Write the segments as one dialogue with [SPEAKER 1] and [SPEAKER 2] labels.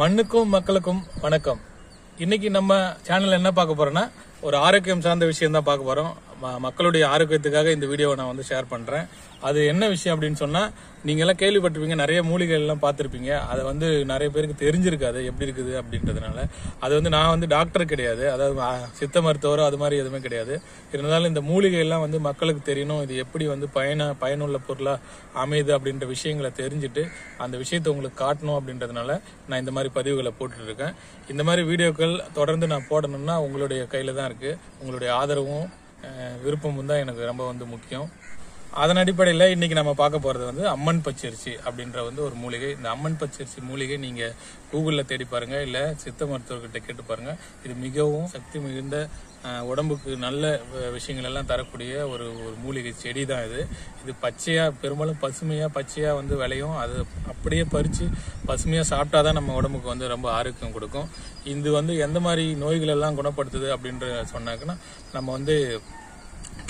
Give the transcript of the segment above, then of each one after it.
[SPEAKER 1] மண்ணுக்கும் மக்களுக்கும் வணக்கம். இன்னைக்கு நம்ம சேனல் என்ன பார்க்க போறோம்னா ஒரு ஆரோக்கியம் சார்ந்த விஷயம் தான் பார்க்க போறோம். மக்களுடைய ஆரோக்கியத்துக்காக இந்த வீடியோவை நான் வந்து ஷேர் பண்ணுறேன் அது என்ன விஷயம் அப்படின்னு சொன்னால் நீங்கள்லாம் கேள்விப்பட்டிருப்பீங்க நிறைய மூலிகைகள்லாம் பார்த்துருப்பீங்க. அதை வந்து நிறைய பேருக்கு தெரிஞ்சிருக்காது எப்படி இருக்குது அப்படின்றதுனால. அது வந்து நான் வந்து டாக்டர் கிடையாது. அதாவது சித்த மருத்துவரோ அது மாதிரி எதுவுமே கிடையாது. இருந்தாலும் இந்த மூலிகையெல்லாம் வந்து மக்களுக்கு தெரியணும். இது எப்படி வந்து பயன பயனுள்ள பொருளாக அமையுது அப்படின்ற விஷயங்களை தெரிஞ்சுட்டு அந்த விஷயத்தை உங்களுக்கு காட்டணும் அப்படின்றதுனால நான் இந்த மாதிரி பதிவுகளை போட்டுட்ருக்கேன். இந்த மாதிரி வீடியோக்கள் தொடர்ந்து நான் போடணும்னா உங்களுடைய கையில் தான் இருக்குது உங்களுடைய ஆதரவும் விருப்பமும் தான் எனக்கு ரொம்ப வந்து முக்கியம். அதன் அடிப்படையில் இன்னைக்கு நம்ம பார்க்க போறது வந்து அம்மன் பச்சரிசி அப்படின்ற வந்து ஒரு மூலிகை. இந்த அம்மன் பச்சரிசி மூலிகை நீங்க கூகுளில் தேடி பாருங்க இல்ல சித்த மருத்துவர்கிட்ட கேட்டு பாருங்க. இது மிகவும் சக்தி மிகுந்த உடம்புக்கு நல்ல விஷயங்கள் எல்லாம் தரக்கூடிய ஒரு ஒரு மூலிகை செடி தான் இது. இது பச்சையா பெரும்பாலும் பசுமையா பச்சையா வந்து விளையும். அது அப்படியே பறிச்சு பசுமையா சாப்பிட்டாதான் நம்ம உடம்புக்கு வந்து ரொம்ப ஆரோக்கியம் கொடுக்கும். இது வந்து எந்த மாதிரி நோய்கள் எல்லாம் குணப்படுத்துது அப்படின்ற சொன்னாங்கன்னா நம்ம வந்து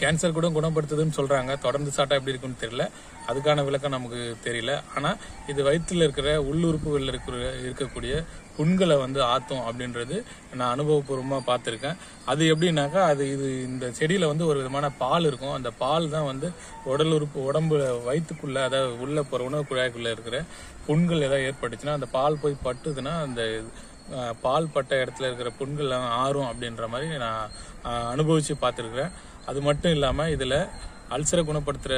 [SPEAKER 1] கேன்சர் கூட குணப்படுத்துதுன்னு சொல்றாங்க. தொடர்ந்து சாப்பிட்டா எப்படி இருக்குன்னு தெரியல. அதுக்கான விளக்கம் நமக்கு தெரியல. ஆனா இது வயிற்றுல இருக்கிற உள்ளுறுப்புகளில் இருக்கிற இருக்கக்கூடிய புண்களை வந்து ஆத்தும் அப்படின்றது நான் அனுபவபூர்வமாக பார்த்துருக்கேன். அது எப்படின்னாக்கா அது இது இந்த செடியில் வந்து ஒரு விதமான பால் இருக்கும். அந்த பால் தான் வந்து உடல் உறுப்பு உடம்பு வயிற்றுக்குள்ள அதாவது உள்ள போகிற உணவு குழாய்க்குள்ள இருக்கிற புண்கள் எதாவது ஏற்பட்டுச்சுன்னா அந்த பால் போய் பட்டுதுன்னா அந்த பால் பட்ட இடத்துல இருக்கிற புண்கள்லாம் ஆறும் அப்படின்ற மாதிரி நான் அனுபவித்து அனுபவிச்சு பார்த்துருக்குறேன். அது மட்டும் இல்லாமல் இதில் அல்சரை குணப்படுத்துகிற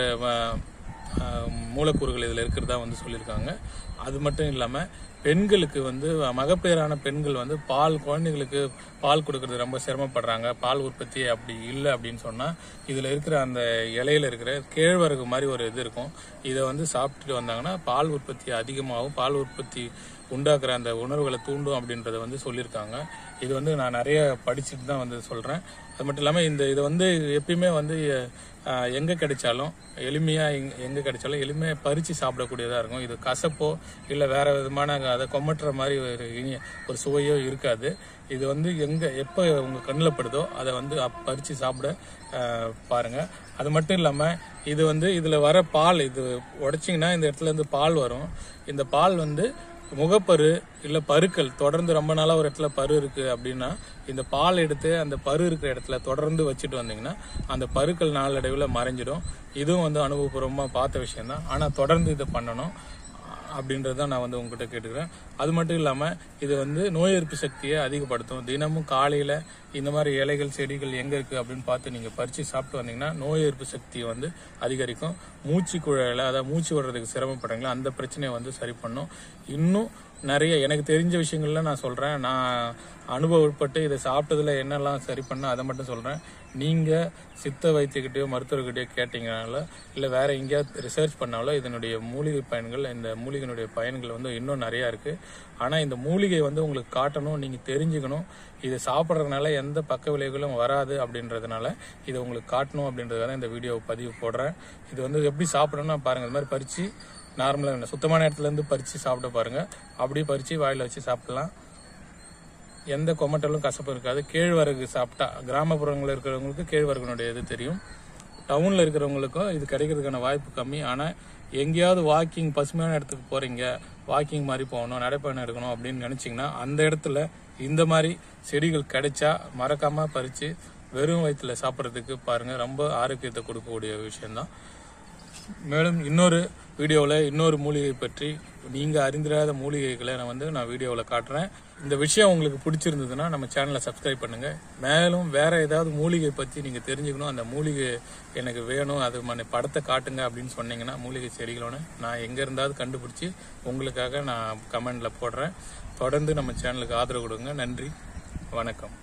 [SPEAKER 1] மூலக்கூறுகள் இதில் இருக்கிறதா வந்து சொல்லியிருக்காங்க. அது மட்டும் இல்லாமல் பெண்களுக்கு வந்து மகப்பேறான பெண்கள் வந்து பால் குழந்தைங்களுக்கு பால் கொடுக்கறது ரொம்ப சிரமப்படுறாங்க. பால் உற்பத்தி அப்படி இல்லை அப்படின்னு சொன்னால் இதில் இருக்கிற அந்த இலையில இருக்கிற கேழ்வரகு மாதிரி ஒரு இது இருக்கும். இதை வந்து சாப்பிட்டுட்டு வந்தாங்கன்னா பால் உற்பத்தி அதிகமாகும். பால் உற்பத்தி உண்டாக்குற அந்த உணர்வுகளை தூண்டும் அப்படின்றத வந்து சொல்லியிருக்காங்க. இது வந்து நான் நிறைய படிச்சுட்டு தான் வந்து சொல்கிறேன் அது மட்டும் இல்லாமல் இந்த இதை வந்து எப்பயுமே வந்து எங்கே கிடைச்சாலும் எளிமையாக எங் எங்கே கிடைச்சாலும் எளிமையாக பறித்து சாப்பிடக்கூடியதாக இருக்கும். இது கசப்போ இல்லை வேற விதமான அதை கொமட்டுற மாதிரி ஒரு இனிய ஒரு சுவையோ இருக்காது. இது வந்து எங்கே எப்போ உங்கள் கண்ணில் படுதோ அதை வந்து பறித்து சாப்பிட பாருங்கள் பாருங்க. அது மட்டும் இல்லாமல் இது வந்து இதில் வர பால் இது உடைச்சிங்கன்னா இந்த இடத்துல இருந்து பால் வரும். இந்த பால் வந்து முகப்பரு இல்லை பருக்கள் தொடர்ந்து ரொம்ப நாளாக ஒரு இடத்துல பரு இருக்கு அப்படின்னா இந்த பால் எடுத்து அந்த பரு இருக்கிற இடத்துல தொடர்ந்து வச்சுட்டு வந்தீங்கன்னா அந்த பருக்கள் நாளடைவில் மறைஞ்சிடும். இதுவும் வந்து அனுபவபூர்வமாக பார்த்த விஷயந்தான் ஆனால் தொடர்ந்து இதை பண்ணணும். அப்படின்றது தான் நான் வந்து உங்ககிட்ட கேட்டுக்கிறேன். அது மட்டும் இல்லாமல் இது வந்து நோய் எதிர்ப்பு சக்தியை அதிகப்படுத்தும். தினமும் காலையில் இந்த மாதிரி இலைகள் செடிகள் எங்கே இருக்குது அப்படின்னு பார்த்து நீங்கள் பறித்து சாப்பிட்டு வந்தீங்கன்னா நோய் எதிர்ப்பு சக்தியை வந்து அதிகரிக்கும். மூச்சு குழாயில் அதாவது மூச்சு விடுறதுக்கு சிரமப்படுறீங்களா அந்த பிரச்சனையை வந்து சரி பண்ணும். இன்னும் நிறைய எனக்கு தெரிஞ்ச விஷயங்கள்லாம் நான் சொல்கிறேன் நான் அனுபவப்பட்டு இதை சாப்பிட்டதுல என்னெல்லாம் சரி பண்ண அதை மட்டும் சொல்கிறேன் நீங்கள் சித்த வைத்தியக்கிட்டயோ மருத்துவர்கிட்டயோ கேட்டீங்கனால இல்லை வேற எங்கேயாவது ரிசர்ச் பண்ணாலோ இதனுடைய மூலிகை பயன்கள் இந்த மூலிகையினுடைய பயன்கள் வந்து இன்னும் நிறையா இருக்குது ஆனால் இந்த மூலிகை வந்து உங்களுக்கு காட்டணும் நீங்கள் தெரிஞ்சுக்கணும். இதை சாப்பிட்றதுனால எந்த பக்க விளைவுகளும் வராது அப்படின்றதுனால இதை உங்களுக்கு காட்டணும் அப்படின்றதுக்காக இந்த வீடியோ பதிவு போடுறேன். இது வந்து எப்படி சாப்பிடணும்னா பாருங்கள் இது மாதிரி பறித்து நார்மலாக சுத்தமான இடத்துல இருந்து பறித்து சாப்பிட பாருங்கள் அப்படியே பறித்து வாயில வச்சு சாப்பிட்லாம். எந்த கொமட்டலும் கசப்பும் இருக்காது. கேழ்வரகு சாப்பிட்டா கிராமப்புறங்களில் இருக்கிறவங்களுக்கு கேழ்வரகுனுடைய இது தெரியும். டவுனில் இருக்கிறவங்களுக்கும் இது கிடைக்கிறதுக்கான வாய்ப்பு கம்மி. ஆனால் எங்கேயாவது வாக்கிங் பசுமையான இடத்துக்கு போகிறீங்க வாக்கிங் மாதிரி போகணும் நடைப்பயணம் எடுக்கணும் அப்படின்னு நினச்சிங்கன்னா அந்த இடத்துல இந்த மாதிரி செடிகள் கிடைச்சா மறக்காமல் பறித்து வெறும் வயிற்றில் சாப்பிட்றதுக்கு பாருங்கள் ரொம்ப ஆரோக்கியத்தை கொடுக்கக்கூடிய விஷயம்தான். மேலும் இன்னொரு வீடியோவில் இன்னொரு மூலிகை பற்றி நீங்கள் அறிந்திராத மூலிகைகளை நான் வந்து நான் வீடியோவில் காட்டுறேன். இந்த விஷயம் உங்களுக்கு பிடிச்சிருந்ததுன்னா நம்ம சேனலை சப்ஸ்கிரைப் பண்ணுங்கள் மேலும் வேற ஏதாவது மூலிகை பற்றி நீங்கள் தெரிஞ்சுக்கணும் அந்த மூலிகை எனக்கு வேணும் அது மன படத்தை காட்டுங்க அப்படின்னு சொன்னீங்கன்னா மூலிகை செடிகளோட நான் எங்கே இருந்தாவது கண்டுபிடிச்சி உங்களுக்காக நான் கமெண்டில் போடுறேன். தொடர்ந்து நம்ம சேனலுக்கு ஆதரவு கொடுங்க. நன்றி. வணக்கம்.